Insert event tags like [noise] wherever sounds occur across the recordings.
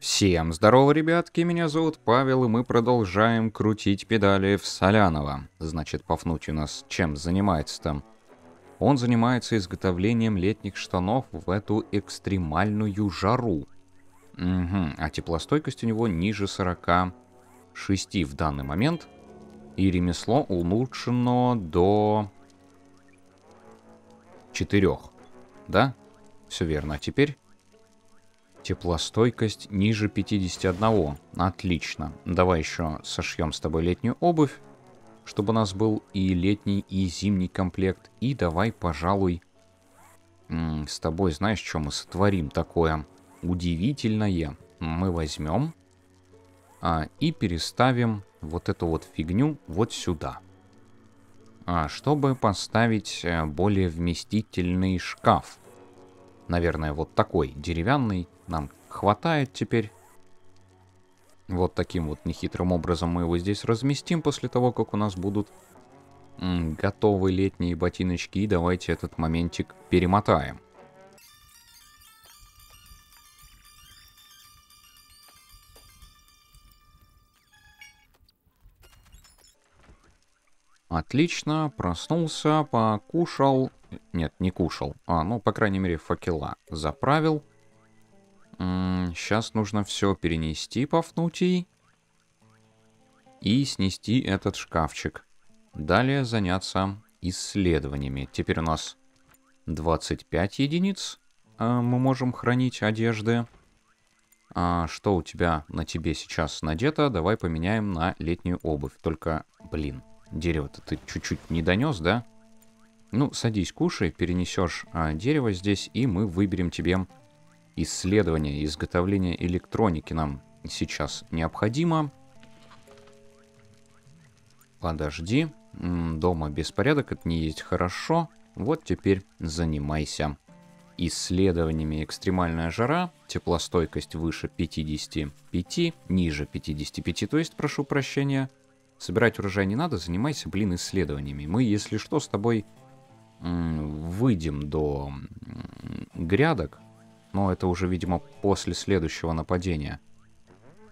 Всем здорово, ребятки, меня зовут Павел, и мы продолжаем крутить педали в Соляново. Значит, Пафнутий у нас чем занимается-то? Он занимается изготовлением летних штанов в эту экстремальную жару. Угу, а теплостойкость у него ниже 46 в данный момент. И ремесло улучшено до 4. Да? Все верно. А теперь Теплостойкость ниже 51. Отлично. Давай еще сошьем с тобой летнюю обувь, чтобы у нас был и летний, и зимний комплект. И давай, пожалуй, с тобой, знаешь, что мы сотворим такое удивительное? Мы возьмем а, и переставим вот эту вот фигню вот сюда. А, чтобы поставить э, более вместительный шкаф. Наверное, вот такой деревянный нам хватает теперь. Вот таким вот нехитрым образом мы его здесь разместим после того, как у нас будут готовы летние ботиночки. И давайте этот моментик перемотаем. Отлично, проснулся, покушал. Нет, не кушал. А, ну, по крайней мере, факела заправил. Сейчас нужно все перенести, Пафнутий. И снести этот шкафчик. Далее заняться исследованиями. Теперь у нас 25 единиц а, мы можем хранить одежды. А что у тебя на тебе сейчас надето? Давай поменяем на летнюю обувь. Только, блин, дерево-то ты чуть-чуть не донес, да? Ну, садись, кушай, перенесешь а, дерево здесь, и мы выберем тебе исследование и изготовление электроники нам сейчас необходимо. Подожди. Дома беспорядок, это не есть хорошо. Вот теперь занимайся исследованиями. Экстремальная жара, теплостойкость выше 55, ниже 55, то есть, прошу прощения. Собирать урожай не надо, занимайся, блин, исследованиями. Мы, если что, с тобой выйдем до грядок, но это уже, видимо, после следующего нападения.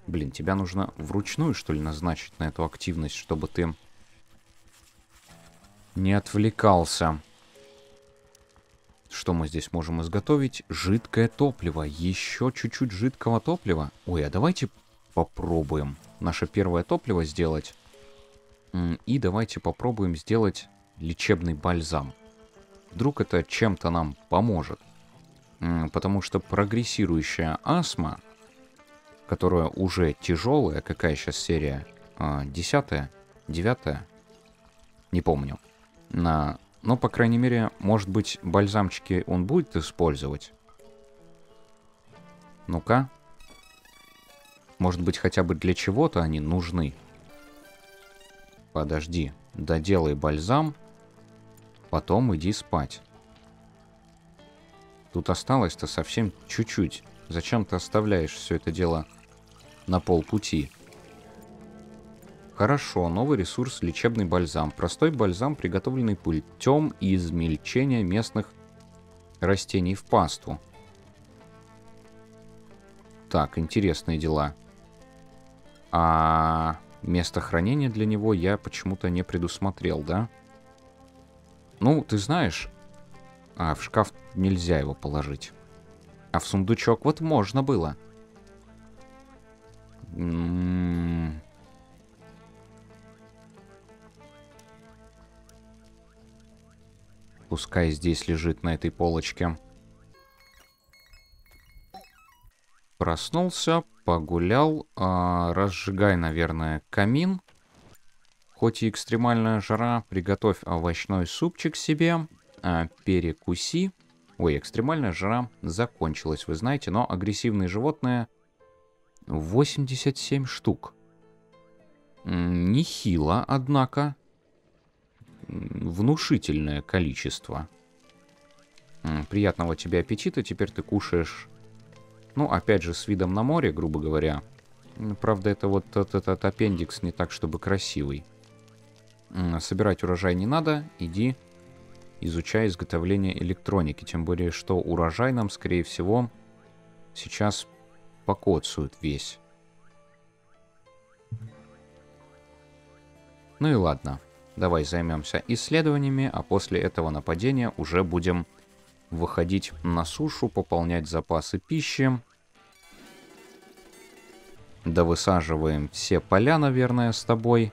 Блин, тебя нужно вручную, что ли, назначить на эту активность, чтобы ты не отвлекался. Что мы здесь можем изготовить? Жидкое топливо. Еще чуть-чуть жидкого топлива. Ой, а давайте попробуем наше первое топливо сделать. И давайте попробуем сделать лечебный бальзам. Вдруг это чем-то нам поможет потому что прогрессирующая астма, которая уже тяжелая, какая сейчас серия? А, десятая? Девятая? Не помню. На... Но, по крайней мере, может быть, бальзамчики он будет использовать. Ну-ка. Может быть, хотя бы для чего-то они нужны. Подожди. Доделай бальзам. Потом иди спать. Тут осталось-то совсем чуть-чуть. Зачем ты оставляешь все это дело на полпути? Хорошо, новый ресурс лечебный бальзам. Простой бальзам, приготовленный путем измельчения местных растений в пасту. Так, интересные дела. А место хранения для него я почему-то не предусмотрел, да? Ну, ты знаешь, а в шкаф нельзя его положить. А в сундучок вот можно было. М -м -м. Пускай здесь лежит на этой полочке. Проснулся, погулял. А, разжигай, наверное, камин. Хоть и экстремальная жара, приготовь овощной супчик себе а, перекуси. Ой, экстремальная жара закончилась, вы знаете, но агрессивные животные 87 штук. Нехило, однако. Внушительное количество. Приятного тебе аппетита, теперь ты кушаешь, ну, опять же, с видом на море, грубо говоря. Правда, это вот этот, этот аппендикс не так, чтобы красивый. Собирать урожай не надо, иди изучая изготовление электроники. Тем более, что урожай нам, скорее всего, сейчас покоцают весь. Ну и ладно, давай займемся исследованиями, а после этого нападения уже будем выходить на сушу, пополнять запасы пищи. Да высаживаем все поля, наверное, с тобой.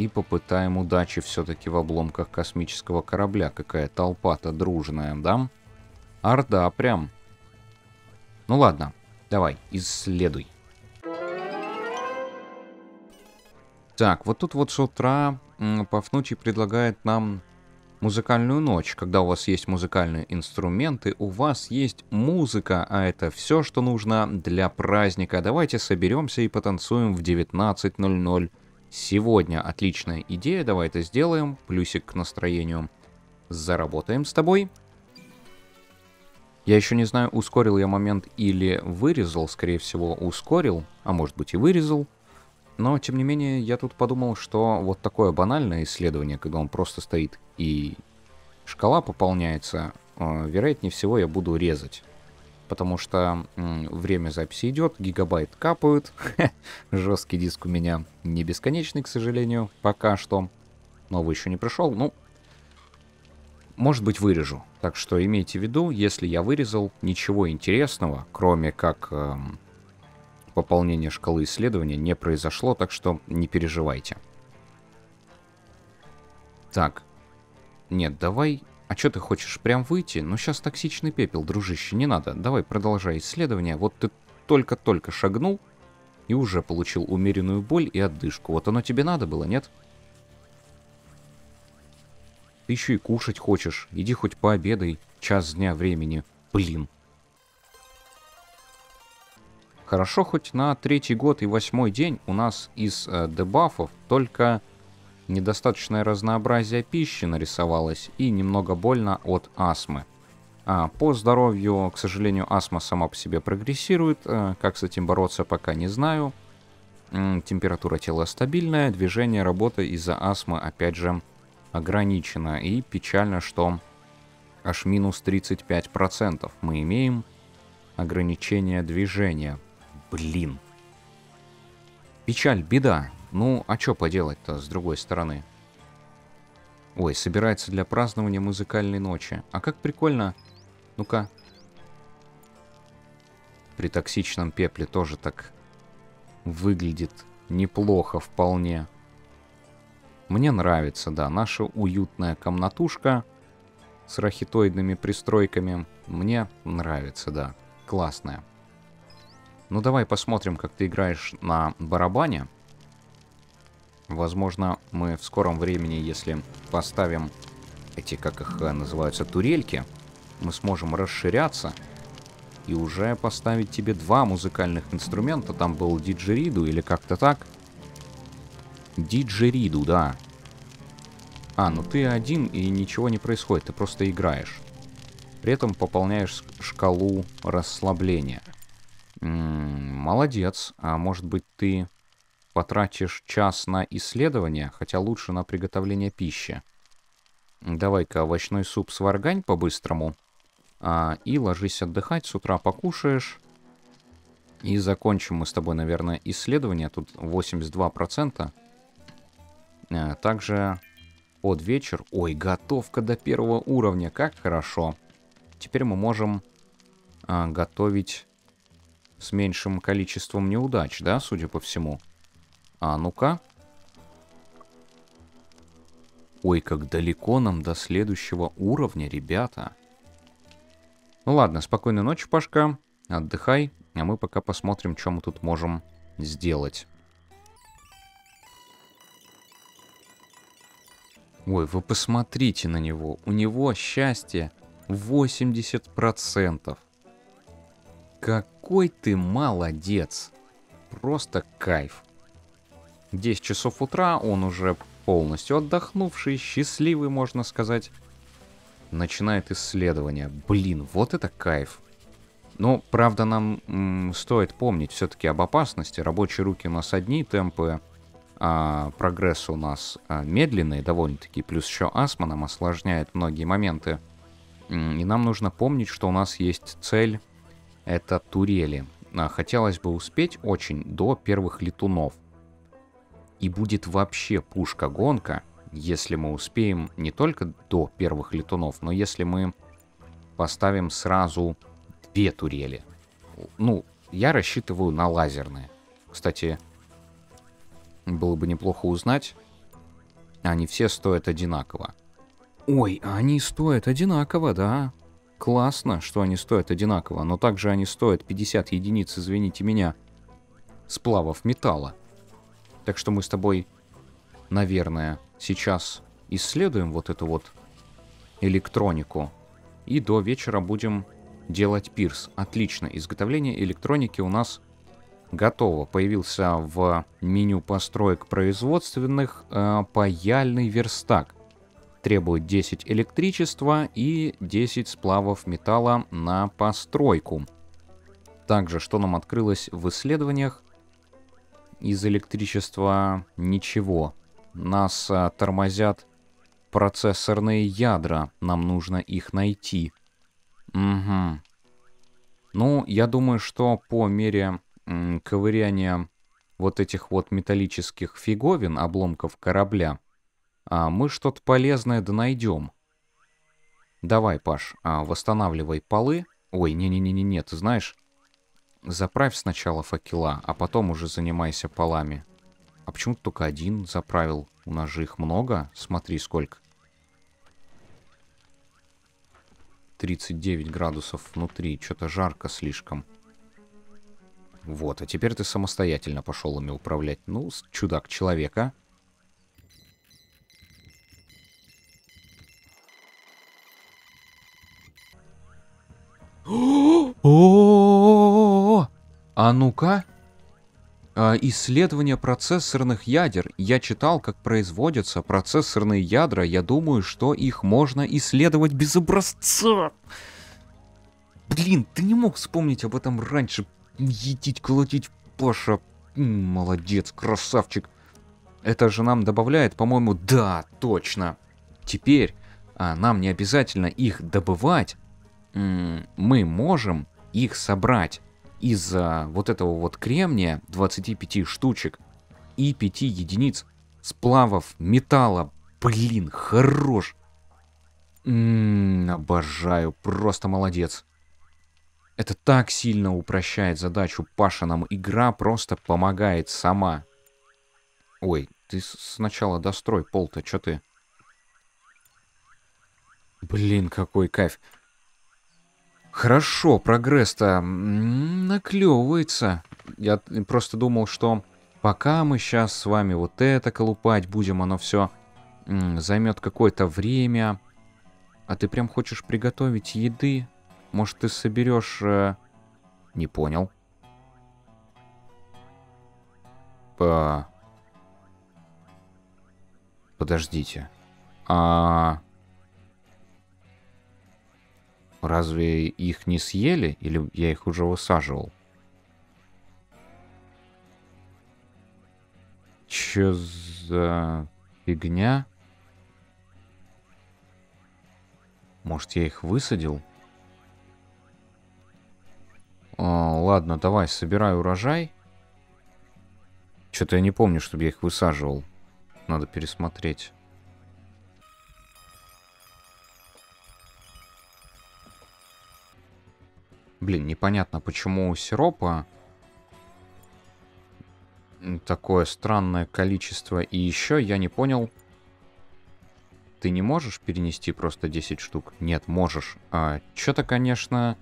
И попытаем удачи все-таки в обломках космического корабля. Какая толпа-то дружная, да? Орда прям. Ну ладно, давай, исследуй. Так, вот тут вот с утра Пафнутий предлагает нам музыкальную ночь. Когда у вас есть музыкальные инструменты, у вас есть музыка, а это все, что нужно для праздника. Давайте соберемся и потанцуем в 19.00. Сегодня отличная идея, давай это сделаем. Плюсик к настроению. Заработаем с тобой. Я еще не знаю, ускорил я момент или вырезал, скорее всего, ускорил, а может быть и вырезал. Но, тем не менее, я тут подумал, что вот такое банальное исследование, когда он просто стоит и шкала пополняется, э, вероятнее всего я буду резать. Потому что время записи идет, гигабайт капают. [laughs] Жесткий диск у меня не бесконечный, к сожалению, пока что. Новый еще не пришел. Ну, может быть, вырежу. Так что имейте в виду, если я вырезал ничего интересного, кроме как эм, пополнение шкалы исследования не произошло, так что не переживайте. Так. Нет, давай... А что ты хочешь, прям выйти? Ну, сейчас токсичный пепел, дружище, не надо. Давай, продолжай исследование. Вот ты только-только шагнул и уже получил умеренную боль и отдышку. Вот оно тебе надо было, нет? Ты еще и кушать хочешь. Иди хоть пообедай. Час дня времени. Блин. Хорошо, хоть на третий год и восьмой день у нас из э, дебафов только недостаточное разнообразие пищи нарисовалось и немного больно от астмы. А по здоровью, к сожалению, астма сама по себе прогрессирует. Э, как с этим бороться, пока не знаю. Температура тела стабильная, движение, работа из-за астмы, опять же, ограничено. И печально, что аж минус 35% мы имеем ограничение движения. Блин. Печаль, беда. Ну, а что поделать-то с другой стороны? Ой, собирается для празднования музыкальной ночи. А как прикольно. Ну-ка. При токсичном пепле тоже так выглядит неплохо вполне. Мне нравится, да, наша уютная комнатушка с рахитоидными пристройками. Мне нравится, да. Классная. Ну давай посмотрим, как ты играешь на барабане. Возможно, мы в скором времени, если поставим эти, как их э, называются, турельки, мы сможем расширяться и уже поставить тебе два музыкальных инструмента. Там был диджериду или как-то так. Диджериду, да. А, ну ты один и ничего не происходит, ты просто играешь. При этом пополняешь шкалу расслабления. М -м, молодец. А может быть ты потратишь час на исследование, хотя лучше на приготовление пищи. Давай-ка овощной суп сваргань по-быстрому. А, и ложись отдыхать, с утра покушаешь. И закончим мы с тобой, наверное, исследование. Тут 82%. А, также под вечер... Ой, готовка до первого уровня, как хорошо. Теперь мы можем а, готовить с меньшим количеством неудач, да, судя по всему. А ну-ка. Ой, как далеко нам до следующего уровня, ребята. Ну ладно, спокойной ночи, Пашка. Отдыхай, а мы пока посмотрим, что мы тут можем сделать. Ой, вы посмотрите на него. У него счастье 80%. Какой ты молодец. Просто кайф. 10 часов утра, он уже полностью отдохнувший, счастливый, можно сказать, начинает исследование. Блин, вот это кайф. Но, правда, нам м, стоит помнить все-таки об опасности. Рабочие руки у нас одни, темпы а, прогресса у нас а, медленные довольно-таки, плюс еще астма нам осложняет многие моменты. И нам нужно помнить, что у нас есть цель это турели. А, хотелось бы успеть очень до первых летунов. И будет вообще пушка-гонка, если мы успеем не только до первых летунов, но если мы поставим сразу две турели. Ну, я рассчитываю на лазерные. Кстати, было бы неплохо узнать, они все стоят одинаково. Ой, они стоят одинаково, да. Классно, что они стоят одинаково, но также они стоят 50 единиц, извините меня, сплавов металла. Так что мы с тобой, наверное, сейчас исследуем вот эту вот электронику. И до вечера будем делать пирс. Отлично, изготовление электроники у нас готово. Появился в меню построек производственных э, паяльный верстак. Требует 10 электричества и 10 сплавов металла на постройку. Также, что нам открылось в исследованиях, из электричества ничего. Нас а, тормозят процессорные ядра, нам нужно их найти. Угу. Ну, я думаю, что по мере ковыряния вот этих вот металлических фиговин, обломков корабля, а, мы что-то полезное да найдем. Давай, Паш, а, восстанавливай полы. Ой, не-не-не-не, ты знаешь, Заправь сначала факела, а потом уже занимайся полами. А почему ты только один заправил? У нас же их много. Смотри, сколько. 39 градусов внутри. Что-то жарко слишком. Вот, а теперь ты самостоятельно пошел ими управлять. Ну, чудак человека. [gasps] О, а ну-ка. А, исследование процессорных ядер. Я читал, как производятся процессорные ядра. Я думаю, что их можно исследовать без образца. Блин, ты не мог вспомнить об этом раньше. Едить, колотить, Паша. Молодец, красавчик. Это же нам добавляет, по-моему, да, точно. Теперь а, нам не обязательно их добывать, мы можем их собрать из вот этого вот кремния 25 штучек и 5 единиц сплавов металла. Блин, хорош. М-м, обожаю, просто молодец. Это так сильно упрощает задачу Паша, нам игра просто помогает сама. Ой, ты сначала дострой пол-то, чё ты? Блин, какой кайф. Хорошо, прогресс-то наклевывается. Я просто думал, что пока мы сейчас с вами вот это колупать будем, оно все займет какое-то время. А ты прям хочешь приготовить еды? Может, ты соберешь... Э... Не понял. По... Подождите. А... Разве их не съели? Или я их уже высаживал? Чё за фигня? Может, я их высадил? О, ладно, давай, собирай урожай. Что-то я не помню, чтобы я их высаживал. Надо пересмотреть. Блин, непонятно, почему у сиропа такое странное количество. И еще я не понял, ты не можешь перенести просто 10 штук? Нет, можешь. А, Что-то, конечно,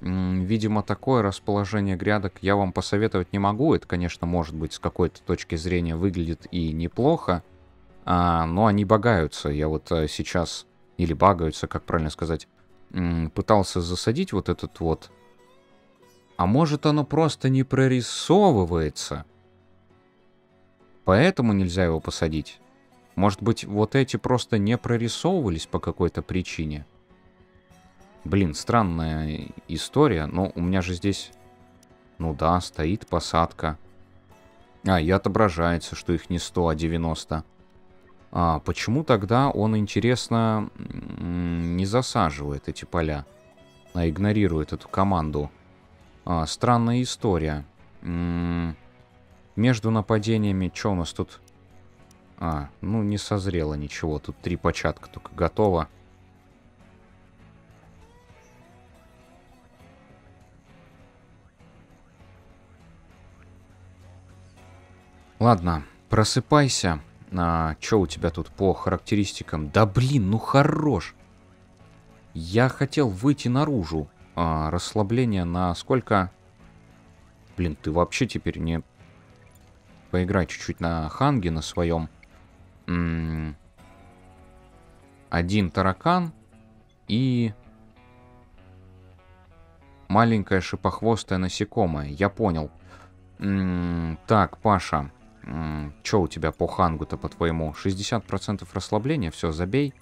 видимо, такое расположение грядок я вам посоветовать не могу. Это, конечно, может быть, с какой-то точки зрения выглядит и неплохо. А, но они багаются. Я вот а, сейчас... Или багаются, как правильно сказать пытался засадить вот этот вот. А может оно просто не прорисовывается? Поэтому нельзя его посадить? Может быть, вот эти просто не прорисовывались по какой-то причине? Блин, странная история, но у меня же здесь... Ну да, стоит посадка. А, и отображается, что их не 100, а 90. А почему тогда он, интересно, не засаживает эти поля, а игнорирует эту команду? А, странная история. М -м между нападениями, что у нас тут? А, ну не созрело ничего. Тут три початка только готово. Ладно, просыпайся. А, что у тебя тут по характеристикам? Да блин, ну хорош. Я хотел выйти наружу. А, расслабление на сколько? Блин, ты вообще теперь не... Поиграй чуть-чуть на ханге на своем. М -м один таракан и маленькое шипохвостое насекомое. Я понял. М -м так, Паша, что у тебя по хангу-то, по-твоему? 60% расслабления, все, забей.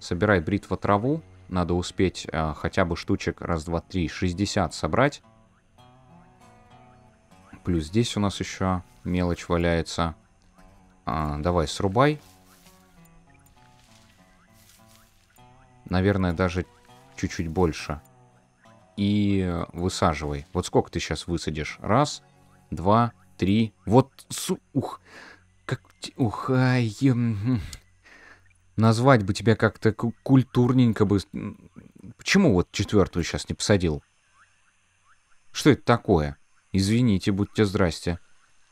Собирай бритва траву. Надо успеть э, хотя бы штучек раз, два, три, 60 собрать. Плюс здесь у нас еще мелочь валяется. А, давай, срубай. Наверное, даже чуть-чуть больше. И высаживай. Вот сколько ты сейчас высадишь? Раз, два, три. Вот, су... Ух. Как... Ух, ай... Назвать бы тебя как-то культурненько бы... Почему вот четвертую сейчас не посадил? Что это такое? Извините, будьте здрасте.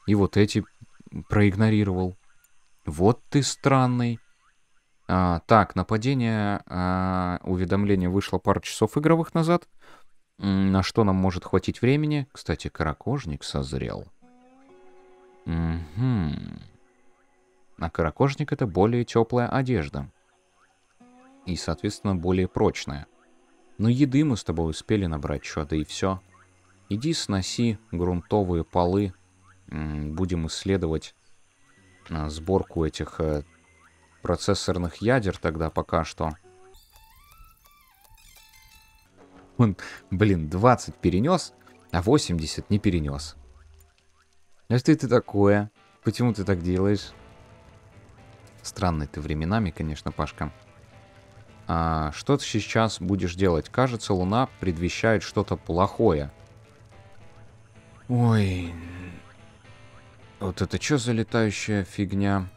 И вот эти проигнорировал. Вот ты странный. А, так, нападение, а, уведомление вышло пару часов игровых назад. На что нам может хватить времени? Кстати, каракожник созрел. Угу. А каракожник это более теплая одежда. И, соответственно, более прочная. Но еды мы с тобой успели набрать что, да и все. Иди сноси грунтовые полы. Будем исследовать а, сборку этих э, процессорных ядер тогда пока что. Он, блин, 20 перенес, а 80 не перенес. А что это такое? Почему ты так делаешь? Странный ты временами, конечно, Пашка. А, что ты сейчас будешь делать? Кажется, Луна предвещает что-то плохое. Ой. Вот это что за летающая фигня?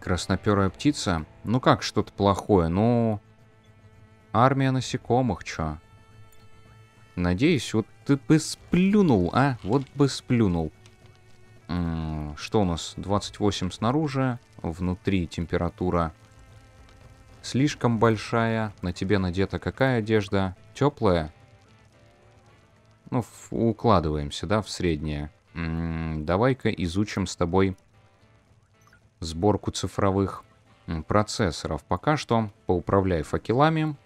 Красноперая птица? Ну как что-то плохое? Ну... Армия насекомых, чё? Надеюсь, вот ты бы сплюнул, а? Вот бы сплюнул. Что у нас? 28 снаружи. Внутри температура слишком большая. На тебе надета какая одежда? Теплая? Ну, укладываемся, да, в среднее. Давай-ка изучим с тобой сборку цифровых процессоров. Пока что поуправляй факелами.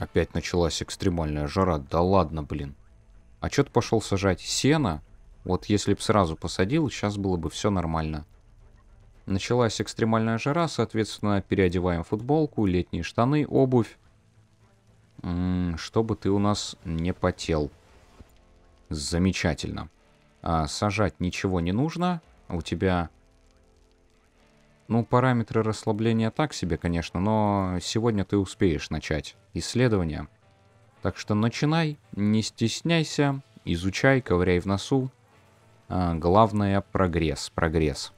Опять началась экстремальная жара. Да ладно, блин. А что ты пошел сажать? Сено? Вот если бы сразу посадил, сейчас было бы все нормально. Началась экстремальная жара, соответственно, переодеваем футболку, летние штаны, обувь. М -м, чтобы ты у нас не потел. Замечательно. А сажать ничего не нужно. У тебя... Ну, параметры расслабления так себе, конечно, но сегодня ты успеешь начать исследование. Так что начинай, не стесняйся, изучай, ковыряй в носу. А, главное — прогресс, прогресс.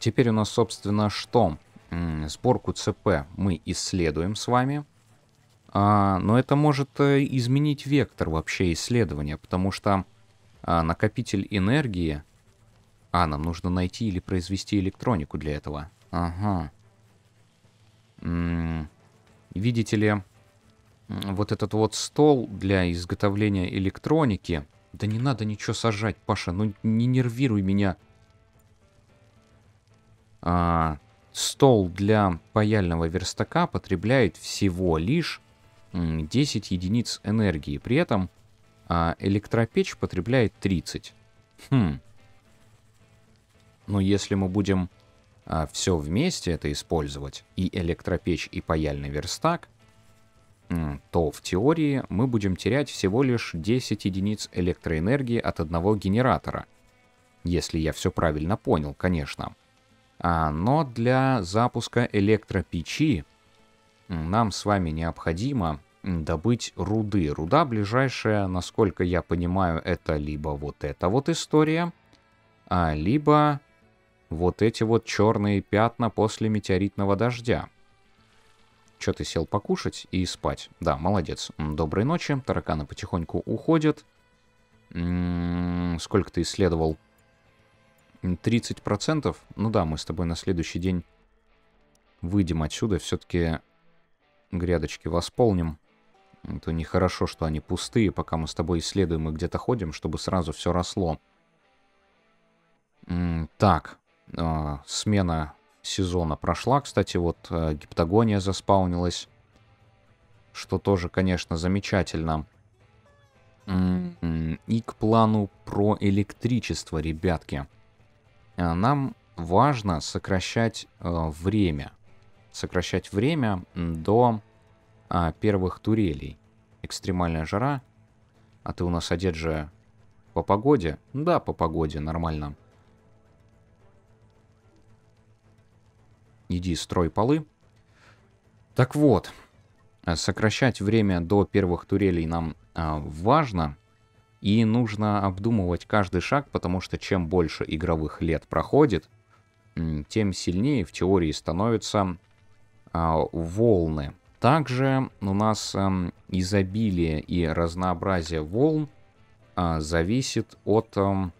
Теперь у нас, собственно, что? Сборку ЦП мы исследуем с вами. А, но это может э, изменить вектор вообще исследования, потому что а, накопитель энергии... А, нам нужно найти или произвести электронику для этого. Ага. М -м видите ли, вот этот вот стол для изготовления электроники... Да не надо ничего сажать, Паша, ну не нервируй меня. А, стол для паяльного верстака потребляет всего лишь 10 единиц энергии. При этом а, электропечь потребляет 30. Хм. Но если мы будем а, все вместе это использовать, и электропечь, и паяльный верстак, то в теории мы будем терять всего лишь 10 единиц электроэнергии от одного генератора. Если я все правильно понял, конечно. А, но для запуска электропечи нам с вами необходимо добыть руды. Руда ближайшая, насколько я понимаю, это либо вот эта вот история, а либо вот эти вот черные пятна после метеоритного дождя. Че ты сел покушать и спать? Да, молодец. Доброй ночи. Тараканы потихоньку уходят. Сколько ты исследовал? 30%? Ну да, мы с тобой на следующий день выйдем отсюда. Все-таки грядочки восполним. Это нехорошо, что они пустые, пока мы с тобой исследуем и где-то ходим, чтобы сразу все росло. Так, э, смена сезона прошла. Кстати, вот э, гиптагония заспаунилась, что тоже, конечно, замечательно. И к плану про электричество, ребятки. Э, нам важно сокращать э, время. Сокращать время до э, первых турелей. Экстремальная жара. А ты у нас одет же по погоде? Да, по погоде, нормально. Иди строй полы. Так вот, сокращать время до первых турелей нам а, важно. И нужно обдумывать каждый шаг, потому что чем больше игровых лет проходит, тем сильнее в теории становятся а, волны. Также у нас а, изобилие и разнообразие волн а, зависит от а,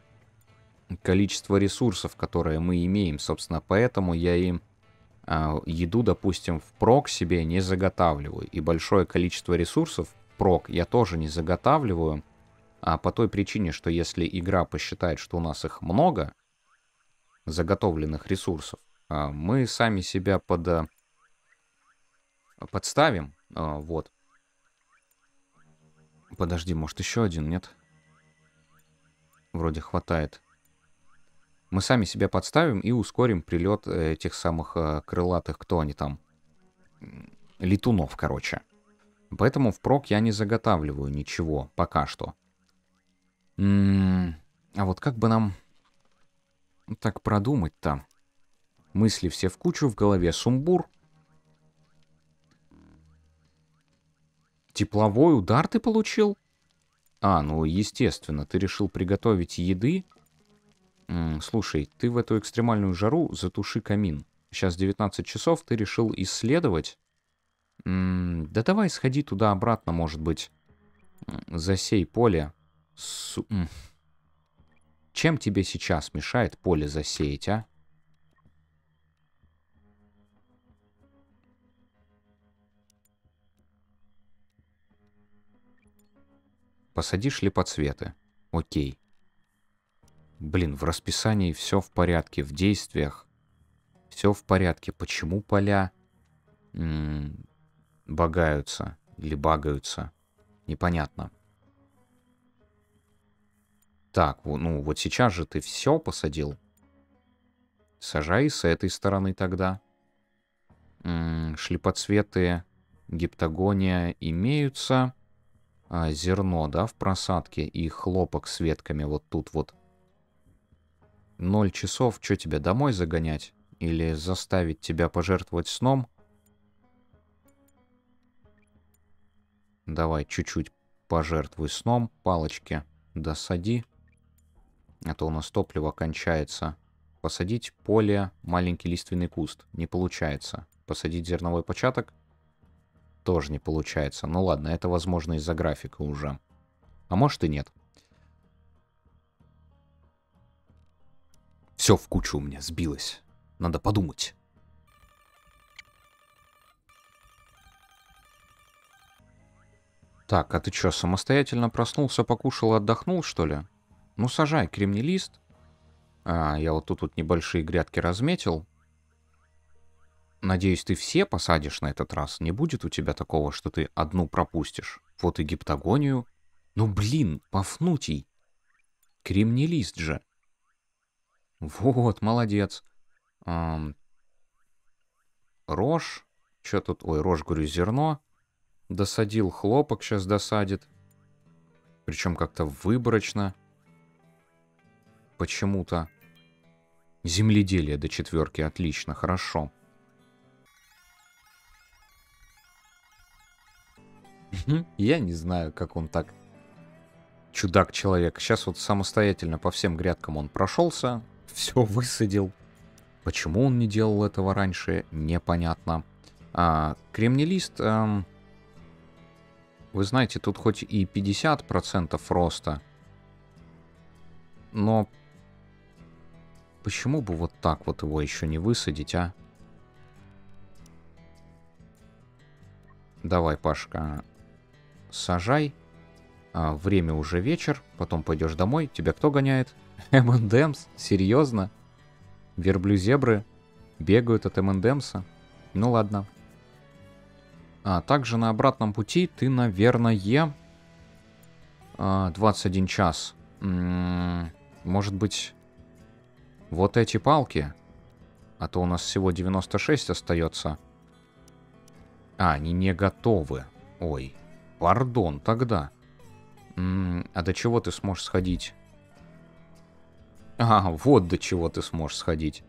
количества ресурсов, которые мы имеем. Собственно, поэтому я и еду, допустим, в прок себе не заготавливаю. И большое количество ресурсов прок я тоже не заготавливаю. А по той причине, что если игра посчитает, что у нас их много, заготовленных ресурсов, а, мы сами себя под, э, подставим. А, вот. Подожди, может еще один, нет? Вроде хватает мы сами себя подставим и ускорим прилет э, этих самых э, крылатых, кто они там, летунов, короче. Поэтому впрок я не заготавливаю ничего пока что. М -м а вот как бы нам так продумать-то? Мысли все в кучу, в голове сумбур. Тепловой удар ты получил? А, ну, естественно, ты решил приготовить еды слушай, ты в эту экстремальную жару затуши камин. Сейчас 19 часов, ты решил исследовать? да давай сходи туда-обратно, может быть. Засей поле. Су Чем тебе сейчас мешает поле засеять, а? Посадишь ли подсветы? Окей. Блин, в расписании все в порядке, в действиях все в порядке. Почему поля м багаются или багаются? Непонятно. Так, ну вот сейчас же ты все посадил. Сажай с этой стороны тогда. М шлипоцветы гиптагония имеются. А, зерно, да, в просадке и хлопок с ветками вот тут вот Ноль часов, что тебе домой загонять? Или заставить тебя пожертвовать сном? Давай чуть-чуть пожертвуй сном, палочки досади. А то у нас топливо кончается. Посадить поле, маленький лиственный куст. Не получается. Посадить зерновой початок. Тоже не получается. Ну ладно, это возможно из-за графика уже. А может и нет. Все в кучу у меня сбилось. Надо подумать. Так, а ты что, самостоятельно проснулся, покушал, отдохнул, что ли? Ну, сажай кремний лист. А, я вот тут вот небольшие грядки разметил. Надеюсь, ты все посадишь на этот раз. Не будет у тебя такого, что ты одну пропустишь. Вот и гиптагонию. Ну, блин, Пафнутий. Кремний лист же. Вот, молодец. Эм, рожь. Что тут? Ой, рожь, говорю, зерно. Досадил хлопок, сейчас досадит. Причем как-то выборочно. Почему-то. Земледелие до четверки. Отлично, хорошо. Я не знаю, как он так чудак-человек. Сейчас вот самостоятельно по всем грядкам он прошелся, все высадил. Почему он не делал этого раньше, непонятно. А, кремнелист, эм, вы знаете, тут хоть и 50% роста, но почему бы вот так вот его еще не высадить, а? Давай, Пашка, сажай. А, время уже вечер, потом пойдешь домой. Тебя кто гоняет? [laughs] M&M's? Серьезно? Верблю-зебры бегают от M&M's? Ну ладно. А также на обратном пути ты, наверное, 21 час. Может быть, вот эти палки? А то у нас всего 96 остается. А, они не готовы. Ой, пардон, тогда. М -м, а до чего ты сможешь сходить? А, вот до чего ты сможешь сходить.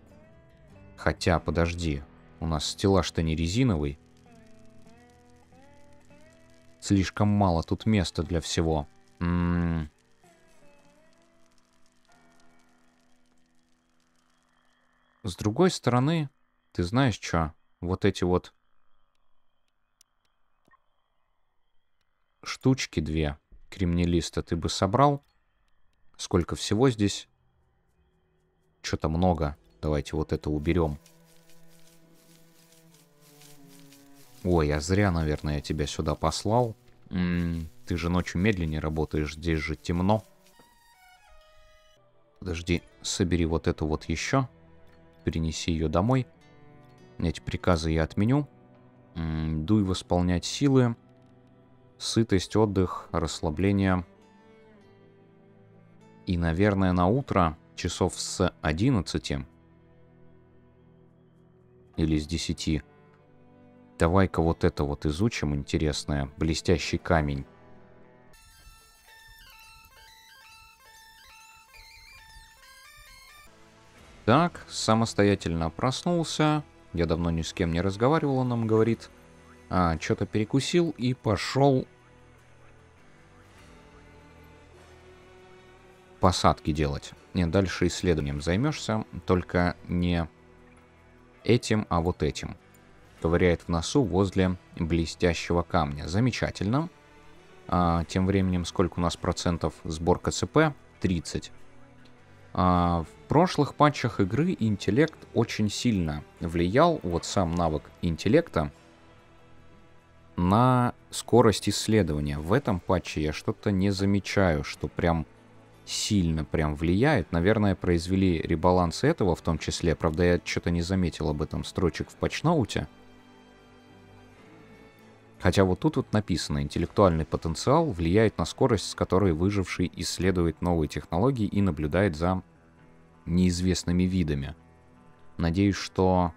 Хотя, подожди. У нас стеллаж-то не резиновый. Слишком мало тут места для всего. М -м. С другой стороны, ты знаешь что? Вот эти вот штучки две кремнелиста ты бы собрал. Сколько всего здесь? Что-то много. Давайте вот это уберем. Ой, я зря, наверное, я тебя сюда послал. М -м, ты же ночью медленнее работаешь, здесь же темно. Подожди, собери вот эту вот еще. Перенеси ее домой. Эти приказы я отменю. М -м, дуй восполнять силы. Сытость, отдых, расслабление. И, наверное, на утро часов с 11 или с 10. Давай-ка вот это вот изучим интересное. Блестящий камень. Так, самостоятельно проснулся. Я давно ни с кем не разговаривал, он нам говорит. А, что-то перекусил и пошел посадки делать. Нет, дальше исследованием займешься, только не этим, а вот этим. Ковыряет в носу возле блестящего камня. Замечательно. А, тем временем, сколько у нас процентов сборка ЦП? 30. А, в прошлых патчах игры интеллект очень сильно влиял, вот сам навык интеллекта, на скорость исследования. В этом патче я что-то не замечаю, что прям сильно прям влияет. Наверное, произвели ребаланс этого в том числе. Правда, я что-то не заметил об этом строчек в патчноуте. Хотя вот тут вот написано, интеллектуальный потенциал влияет на скорость, с которой выживший исследует новые технологии и наблюдает за неизвестными видами. Надеюсь, что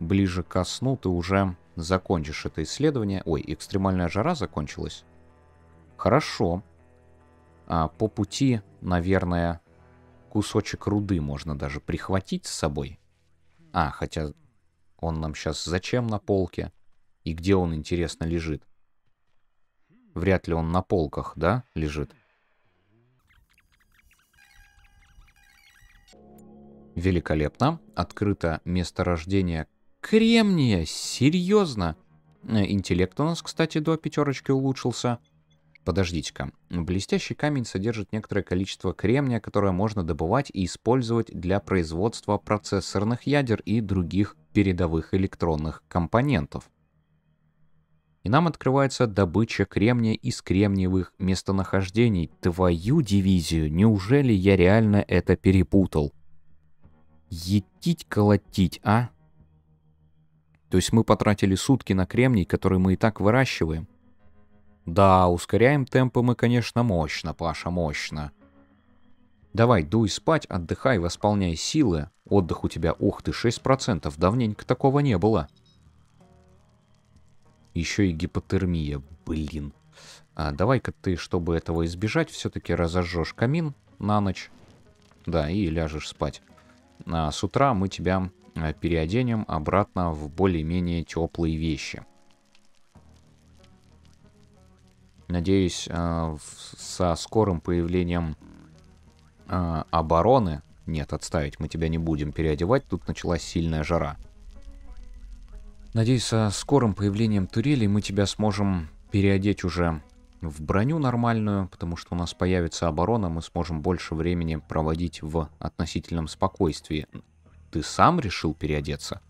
ближе к сну ты уже закончишь это исследование. Ой, экстремальная жара закончилась. Хорошо. А, по пути, наверное, кусочек руды можно даже прихватить с собой. А, хотя он нам сейчас зачем на полке? И где он, интересно, лежит? Вряд ли он на полках, да, лежит? Великолепно. Открыто месторождение кремния. Серьезно? Э, интеллект у нас, кстати, до пятерочки улучшился. Подождите-ка. Блестящий камень содержит некоторое количество кремния, которое можно добывать и использовать для производства процессорных ядер и других передовых электронных компонентов. И нам открывается добыча кремния из кремниевых местонахождений. Твою дивизию, неужели я реально это перепутал? Етить-колотить, а? То есть мы потратили сутки на кремний, который мы и так выращиваем. Да, ускоряем темпы мы, конечно, мощно, Паша, мощно. Давай, дуй спать, отдыхай, восполняй силы. Отдых у тебя, ух ты, 6%. Давненько такого не было. Еще и гипотермия, блин. А, Давай-ка ты, чтобы этого избежать, все-таки разожжешь камин на ночь. Да, и ляжешь спать. А с утра мы тебя переоденем обратно в более-менее теплые вещи. Надеюсь, э, со скорым появлением э, обороны... Нет, отставить, мы тебя не будем переодевать, тут началась сильная жара. Надеюсь, со скорым появлением турели мы тебя сможем переодеть уже в броню нормальную, потому что у нас появится оборона, мы сможем больше времени проводить в относительном спокойствии. Ты сам решил переодеться?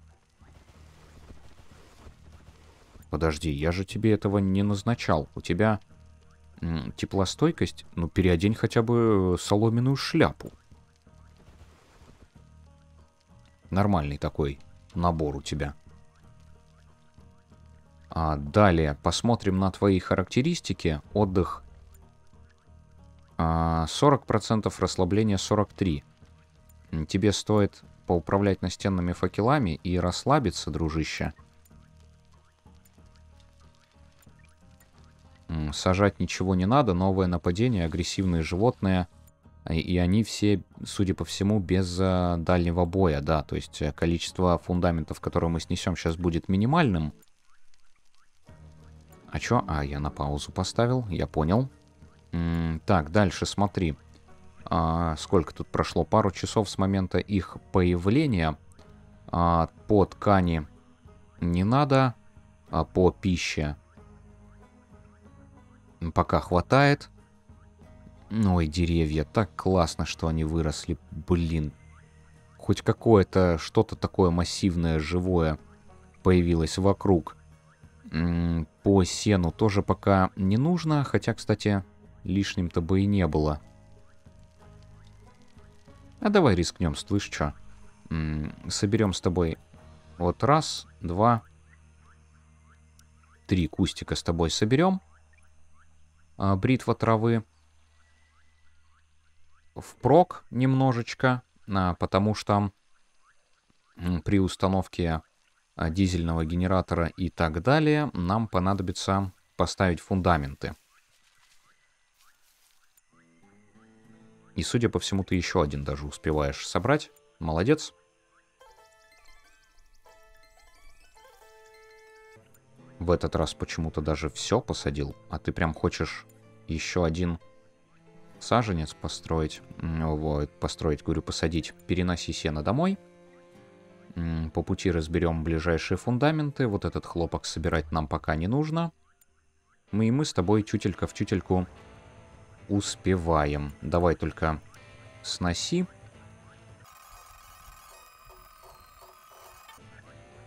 Подожди, я же тебе этого не назначал. У тебя теплостойкость? Ну, переодень хотя бы соломенную шляпу. Нормальный такой набор у тебя. А далее посмотрим на твои характеристики. Отдых 40% а, расслабление 43. Тебе стоит поуправлять настенными факелами и расслабиться, дружище. Сажать ничего не надо, новое нападение, агрессивные животные. И они все, судя по всему, без э, дальнего боя, да. То есть э, количество фундаментов, которые мы снесем сейчас, будет минимальным. А чё? А, я на паузу поставил, я понял. М -м так, дальше смотри. А, сколько тут прошло? Пару часов с момента их появления. А, по ткани не надо, а по пище Пока хватает. Ой, деревья, так классно, что они выросли. Блин. Хоть какое-то, что-то такое массивное, живое появилось вокруг. По сену тоже пока не нужно, хотя, кстати, лишним-то бы и не было. А давай рискнем, слышь, чё? Соберем с тобой вот раз, два, три кустика с тобой соберем. А, бритва травы впрок немножечко, а, потому что при установке а, дизельного генератора и так далее нам понадобится поставить фундаменты. И, судя по всему, ты еще один даже успеваешь собрать. Молодец. В этот раз почему-то даже все посадил, а ты прям хочешь еще один саженец построить. Вот, построить, говорю, посадить. Переноси сено домой. По пути разберем ближайшие фундаменты. Вот этот хлопок собирать нам пока не нужно. Мы и мы с тобой тютелька в тютельку успеваем. Давай только сноси.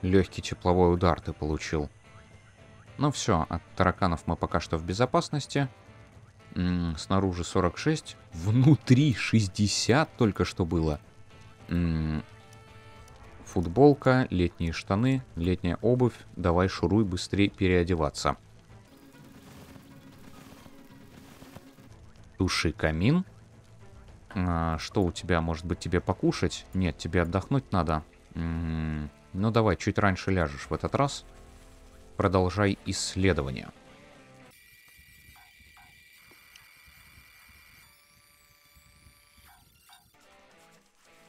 Легкий тепловой удар ты получил. Ну все, от тараканов мы пока что в безопасности. М -м, снаружи 46, внутри 60 только что было. Футболка, летние штаны, летняя обувь. Давай шуруй быстрее переодеваться. Туши камин. А, что у тебя? Может быть тебе покушать? Нет, тебе отдохнуть надо. М -м, ну давай, чуть раньше ляжешь в этот раз. Продолжай исследование.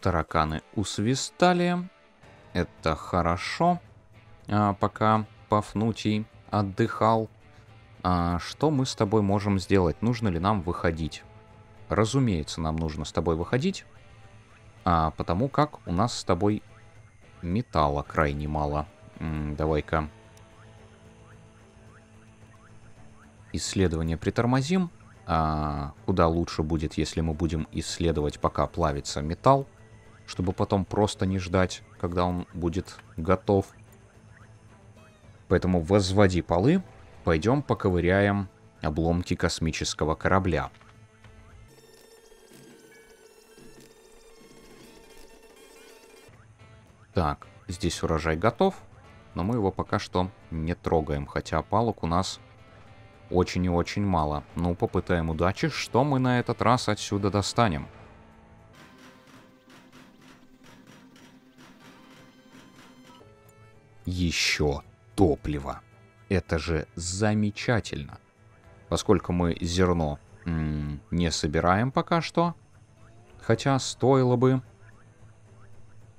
Тараканы усвистали. Это хорошо. А, пока Пафнутий отдыхал. А, что мы с тобой можем сделать? Нужно ли нам выходить? Разумеется, нам нужно с тобой выходить. А, потому как у нас с тобой металла крайне мало. Давай-ка исследование притормозим. А куда лучше будет, если мы будем исследовать, пока плавится металл, чтобы потом просто не ждать, когда он будет готов. Поэтому возводи полы, пойдем поковыряем обломки космического корабля. Так, здесь урожай готов, но мы его пока что не трогаем, хотя палок у нас очень и очень мало. Ну, попытаем удачи, что мы на этот раз отсюда достанем. Еще топливо. Это же замечательно. Поскольку мы зерно не собираем пока что. Хотя стоило бы.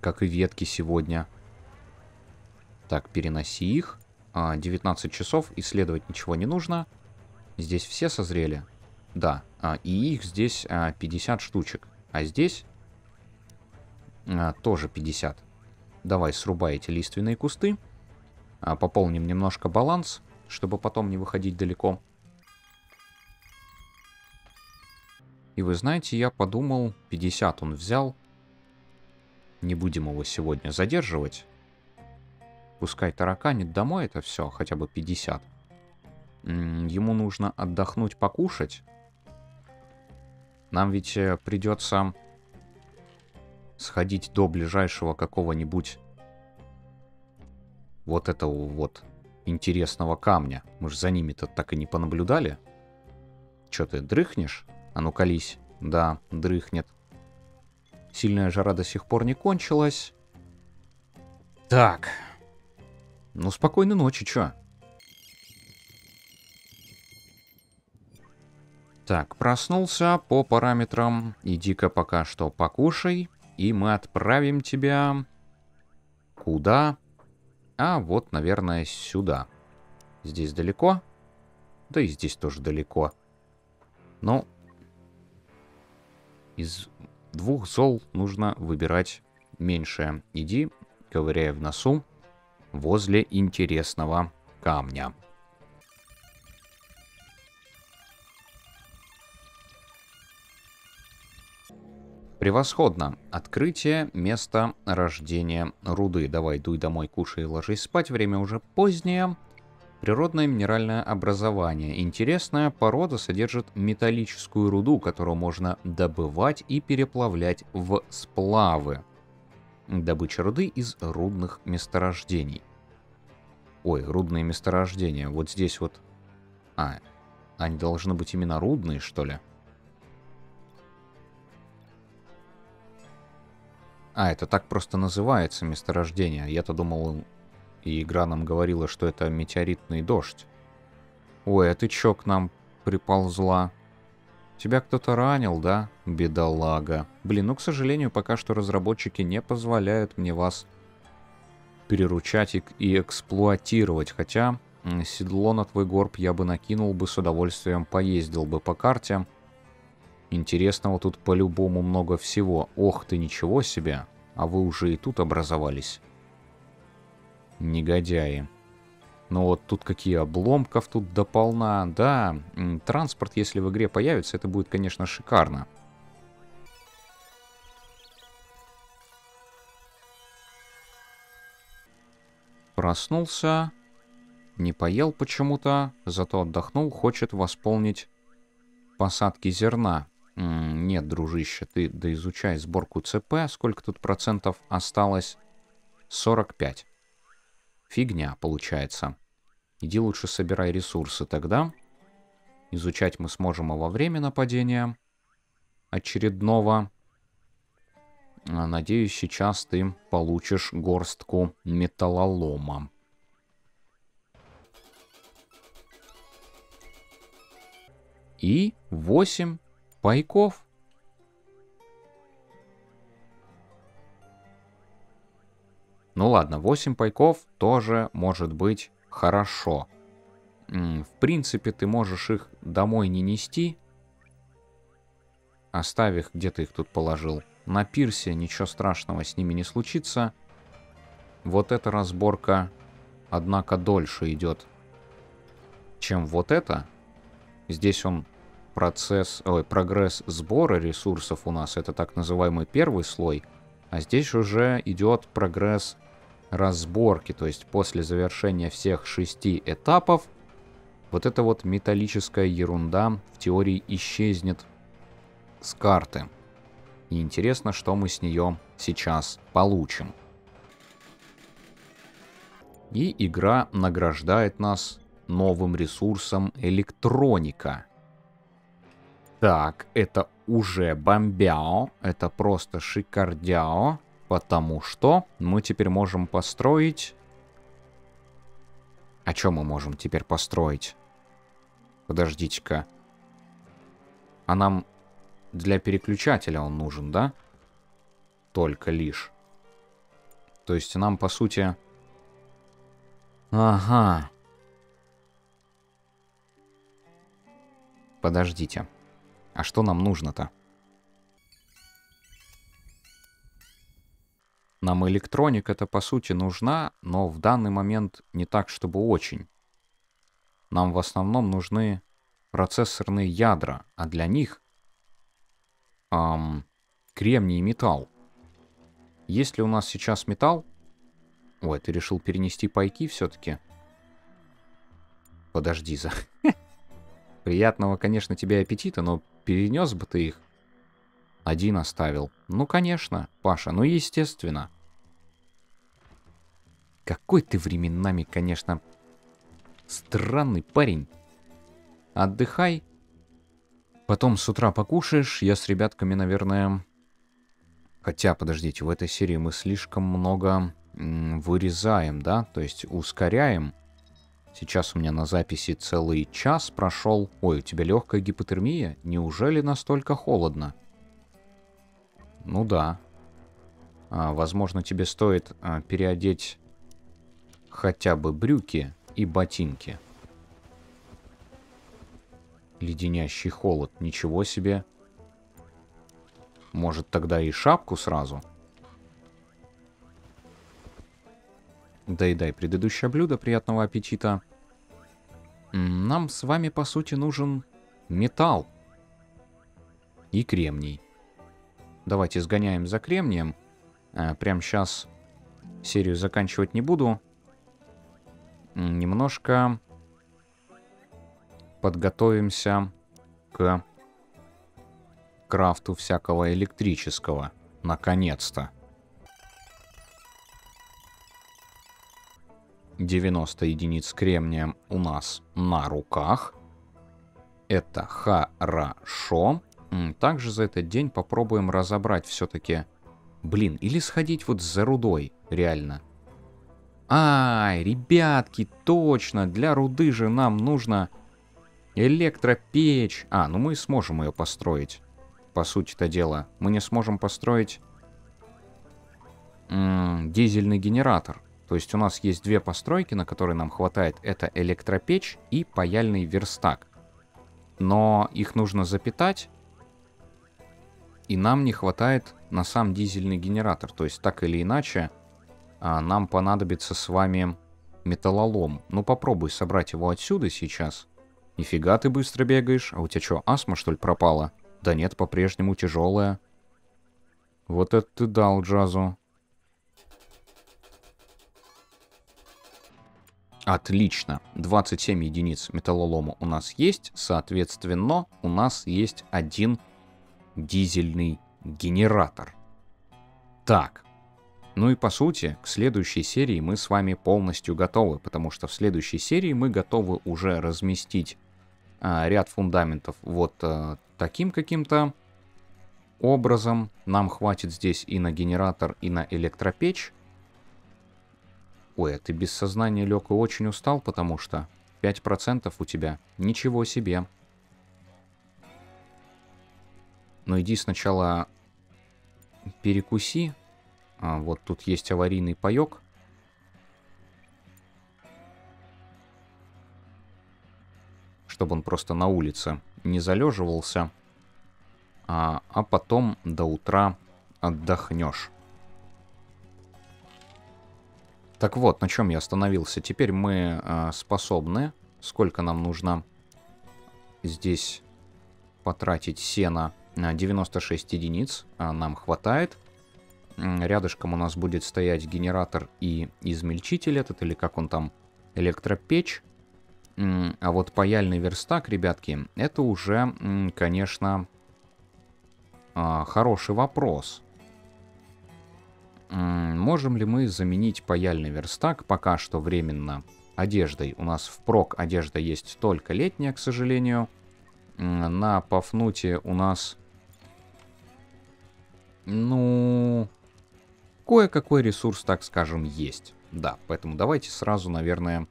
Как и ветки сегодня. Так, переноси их. 19 а, часов, исследовать ничего не нужно. Здесь все созрели? Да. А, и их здесь а, 50 штучек. А здесь а, тоже 50. Давай срубай эти лиственные кусты. А, пополним немножко баланс, чтобы потом не выходить далеко. И вы знаете, я подумал, 50 он взял. Не будем его сегодня задерживать. Пускай тараканит домой это все, хотя бы 50. Ему нужно отдохнуть, покушать. Нам ведь э, придется сходить до ближайшего какого-нибудь вот этого вот интересного камня. Мы же за ними-то так и не понаблюдали. Чё ты, дрыхнешь? А ну колись. Да, дрыхнет. Сильная жара до сих пор не кончилась. Так. Ну, спокойной ночи, чё? Так, проснулся по параметрам. Иди-ка пока что покушай. И мы отправим тебя... Куда? А вот, наверное, сюда. Здесь далеко? Да и здесь тоже далеко. Ну, из двух зол нужно выбирать меньшее. Иди, ковыряя в носу, возле интересного камня. Превосходно. Открытие места рождения руды. Давай, дуй домой, кушай и ложись спать. Время уже позднее. Природное минеральное образование. Интересная порода содержит металлическую руду, которую можно добывать и переплавлять в сплавы. Добыча руды из рудных месторождений. Ой, рудные месторождения. Вот здесь вот... А, они должны быть именно рудные, что ли? А, это так просто называется месторождение. Я-то думал, и игра нам говорила, что это метеоритный дождь. Ой, а ты чё к нам приползла? Тебя кто-то ранил, да, бедолага? Блин, ну, к сожалению, пока что разработчики не позволяют мне вас переручать и, и эксплуатировать. Хотя седло на твой горб я бы накинул бы с удовольствием, поездил бы по карте. Интересного тут по-любому много всего. Ох ты, ничего себе. А вы уже и тут образовались. Негодяи. Ну вот тут какие обломков тут дополна. Да, транспорт, если в игре появится, это будет, конечно, шикарно. Проснулся, не поел почему-то, зато отдохнул, хочет восполнить посадки зерна. Нет, дружище, ты доизучай сборку ЦП. Сколько тут процентов осталось? 45. Фигня получается. Иди лучше собирай ресурсы тогда. Изучать мы сможем и во время нападения очередного. А, надеюсь, сейчас ты получишь горстку металлолома. И 8 пайков. Ну ладно, 8 пайков тоже может быть хорошо. В принципе, ты можешь их домой не нести. Оставь их, где ты их тут положил. На пирсе ничего страшного с ними не случится. Вот эта разборка, однако, дольше идет, чем вот это. Здесь он процесс, ой, прогресс сбора ресурсов у нас, это так называемый первый слой, а здесь уже идет прогресс разборки, то есть после завершения всех шести этапов вот эта вот металлическая ерунда в теории исчезнет с карты. И интересно, что мы с нее сейчас получим. И игра награждает нас новым ресурсом электроника. Так, это уже бомбяо, это просто шикардяо, потому что мы теперь можем построить... А что мы можем теперь построить? Подождите-ка. А нам для переключателя он нужен, да? Только лишь. То есть нам, по сути... Ага. Подождите. А что нам нужно-то? Нам электроника это по сути нужна, но в данный момент не так, чтобы очень. Нам в основном нужны процессорные ядра, а для них эм, кремний и металл. Есть ли у нас сейчас металл? Ой, ты решил перенести пайки все-таки? Подожди за... [laughs] Приятного, конечно, тебе аппетита, но перенес бы ты их. Один оставил. Ну, конечно, Паша, ну естественно. Какой ты временами, конечно, странный парень. Отдыхай. Потом с утра покушаешь. Я с ребятками, наверное... Хотя, подождите, в этой серии мы слишком много вырезаем, да? То есть ускоряем. Сейчас у меня на записи целый час прошел. Ой, у тебя легкая гипотермия? Неужели настолько холодно? Ну да. А, возможно, тебе стоит а, переодеть хотя бы брюки и ботинки. Леденящий холод, ничего себе. Может, тогда и шапку сразу? Доедай предыдущее блюдо, приятного аппетита. Нам с вами, по сути, нужен металл и кремний. Давайте сгоняем за кремнием. Э, прямо сейчас серию заканчивать не буду. Немножко подготовимся к крафту всякого электрического. Наконец-то. 90 единиц кремния у нас на руках. Это хорошо. Также за этот день попробуем разобрать все-таки... Блин, или сходить вот за рудой, реально. Ай, ребятки, точно, для руды же нам нужно электропечь. А, ну мы сможем ее построить. По сути-то дела. Мы не сможем построить дизельный генератор. То есть у нас есть две постройки, на которые нам хватает. Это электропечь и паяльный верстак. Но их нужно запитать, и нам не хватает на сам дизельный генератор. То есть так или иначе а, нам понадобится с вами металлолом. Ну попробуй собрать его отсюда сейчас. Нифига ты быстро бегаешь. А у тебя что, астма что ли пропала? Да нет, по-прежнему тяжелая. Вот это ты дал джазу. Отлично. 27 единиц металлолома у нас есть. Соответственно, у нас есть один дизельный генератор. Так. Ну и по сути, к следующей серии мы с вами полностью готовы, потому что в следующей серии мы готовы уже разместить а, ряд фундаментов вот а, таким каким-то образом. Нам хватит здесь и на генератор, и на электропечь. Ой, а ты без сознания лег и очень устал, потому что 5% у тебя. Ничего себе. Но иди сначала перекуси. А, вот тут есть аварийный паёк. Чтобы он просто на улице не залеживался. А, а потом до утра отдохнешь. Так вот, на чем я остановился. Теперь мы э, способны, сколько нам нужно здесь потратить сена, 96 единиц а нам хватает. Рядышком у нас будет стоять генератор и измельчитель этот, или как он там, электропечь. А вот паяльный верстак, ребятки, это уже, конечно, хороший вопрос. Можем ли мы заменить паяльный верстак пока что временно одеждой? У нас впрок одежда есть только летняя, к сожалению. На Пафнуте у нас... Ну... Кое-какой ресурс, так скажем, есть. Да, поэтому давайте сразу, наверное,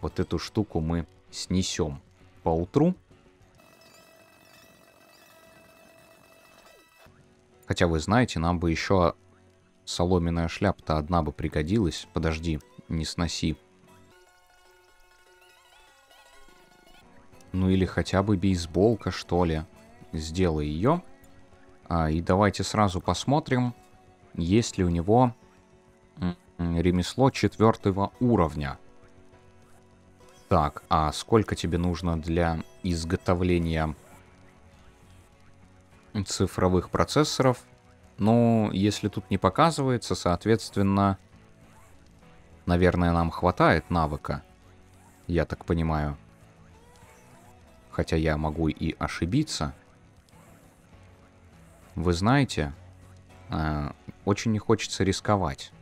вот эту штуку мы снесем по утру. Хотя вы знаете, нам бы еще Соломенная шляпа-то одна бы пригодилась. Подожди, не сноси. Ну или хотя бы бейсболка, что ли. Сделай ее. А, и давайте сразу посмотрим, есть ли у него ремесло четвертого уровня. Так, а сколько тебе нужно для изготовления цифровых процессоров? Ну, если тут не показывается, соответственно, наверное, нам хватает навыка. Я так понимаю. Хотя я могу и ошибиться. Вы знаете, э, очень не хочется рисковать.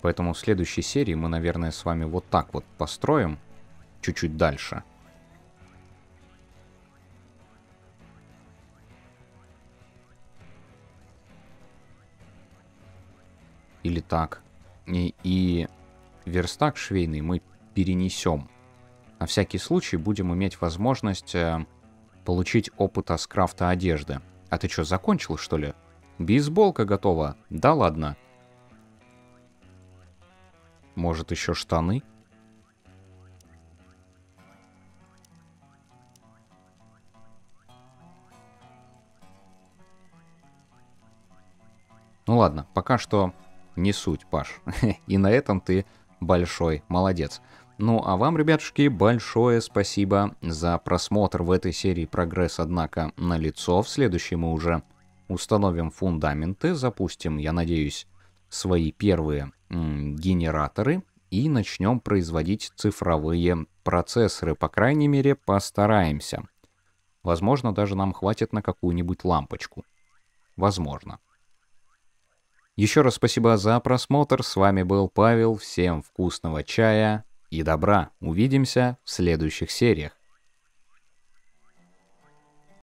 Поэтому в следующей серии мы, наверное, с вами вот так вот построим, чуть-чуть дальше. Или так. И, и верстак швейный мы перенесем. На всякий случай будем иметь возможность э, получить опыт скрафта одежды. А ты что, закончил, что ли? Бейсболка готова? Да ладно. Может, еще штаны? Ну ладно, пока что не суть, Паш. [laughs] И на этом ты большой молодец. Ну а вам, ребятушки, большое спасибо за просмотр в этой серии «Прогресс, однако, на лицо. В следующей мы уже установим фундаменты, запустим, я надеюсь, свои первые м, генераторы и начнем производить цифровые процессоры. По крайней мере, постараемся. Возможно, даже нам хватит на какую-нибудь лампочку. Возможно. Еще раз спасибо за просмотр. С вами был Павел. Всем вкусного чая и добра. Увидимся в следующих сериях.